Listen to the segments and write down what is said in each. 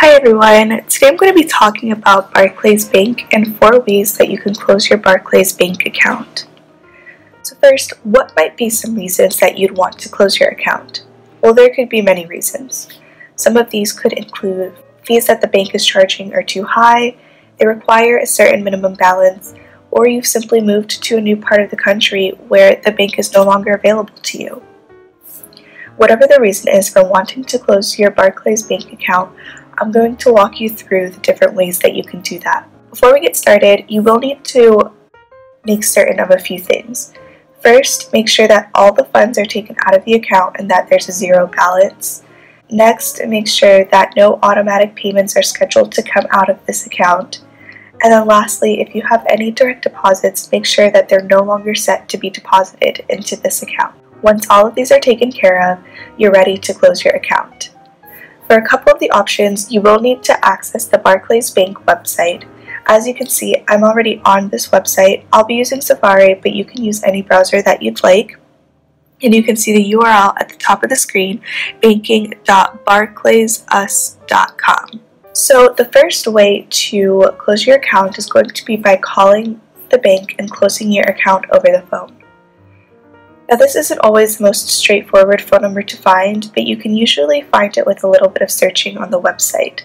Hi everyone, today I'm going to be talking about Barclays Bank and four ways that you can close your Barclays Bank account. So first, what might be some reasons that you'd want to close your account? Well, there could be many reasons. Some of these could include fees that the bank is charging are too high, they require a certain minimum balance, or you've simply moved to a new part of the country where the bank is no longer available to you. Whatever the reason is for wanting to close your Barclays bank account, I'm going to walk you through the different ways that you can do that. Before we get started, you will need to make certain of a few things. First, make sure that all the funds are taken out of the account and that there's a zero balance. Next, make sure that no automatic payments are scheduled to come out of this account. And then lastly, if you have any direct deposits, make sure that they're no longer set to be deposited into this account. Once all of these are taken care of, you're ready to close your account. For a couple of the options, you will need to access the Barclays Bank website. As you can see, I'm already on this website. I'll be using Safari, but you can use any browser that you'd like. And you can see the URL at the top of the screen, banking.barclaysus.com. So the first way to close your account is going to be by calling the bank and closing your account over the phone. Now this isn't always the most straightforward phone number to find, but you can usually find it with a little bit of searching on the website.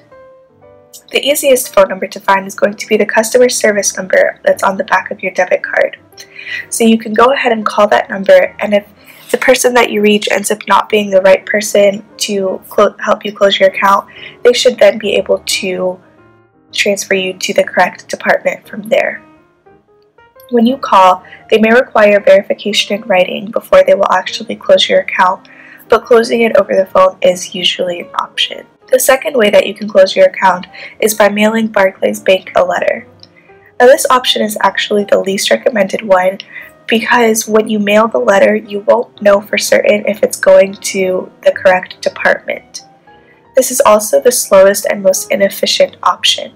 The easiest phone number to find is going to be the customer service number that's on the back of your debit card. So you can go ahead and call that number and if the person that you reach ends up not being the right person to help you close your account, they should then be able to transfer you to the correct department from there. When you call, they may require verification in writing before they will actually close your account, but closing it over the phone is usually an option. The second way that you can close your account is by mailing Barclays Bank a letter. Now this option is actually the least recommended one because when you mail the letter, you won't know for certain if it's going to the correct department. This is also the slowest and most inefficient option.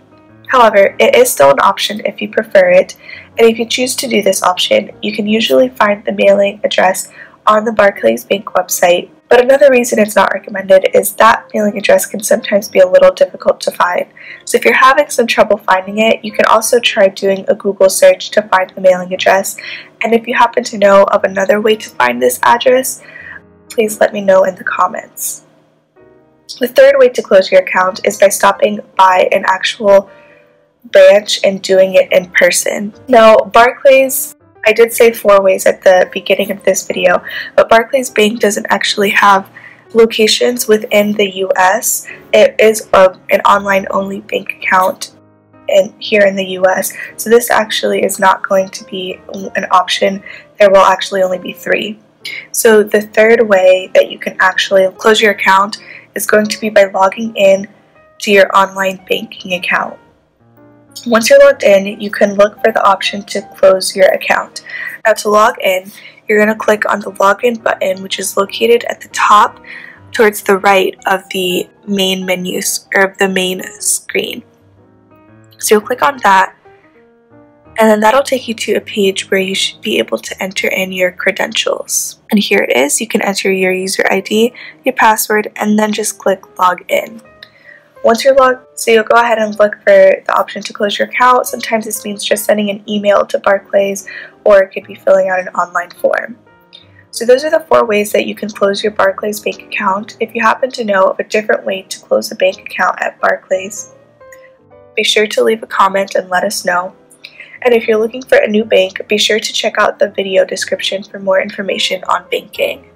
However, it is still an option if you prefer it, and if you choose to do this option, you can usually find the mailing address on the Barclays Bank website. But another reason it's not recommended is that mailing address can sometimes be a little difficult to find. So if you're having some trouble finding it, you can also try doing a Google search to find the mailing address. And if you happen to know of another way to find this address, please let me know in the comments. The third way to close your account is by stopping by an actual branch and doing it in person. Now, Barclays, I did say four ways at the beginning of this video, but Barclays Bank doesn't actually have locations within the US. It is a, an online only bank account in, here in the US, so this actually is not going to be an option. There will actually only be three. So the third way that you can actually close your account is going to be by logging in to your online banking account. Once you're logged in, you can look for the option to close your account. Now to log in, you're going to click on the login button which is located at the top towards the right of the main menu or of the main screen. So you'll click on that and then that'll take you to a page where you should be able to enter in your credentials. And here it is, you can enter your user ID, your password, and then just click log in. Once you're logged, so you'll go ahead and look for the option to close your account. Sometimes this means just sending an email to Barclays or it could be filling out an online form. So those are the four ways that you can close your Barclays bank account. If you happen to know of a different way to close a bank account at Barclays, be sure to leave a comment and let us know. And if you're looking for a new bank, be sure to check out the video description for more information on banking.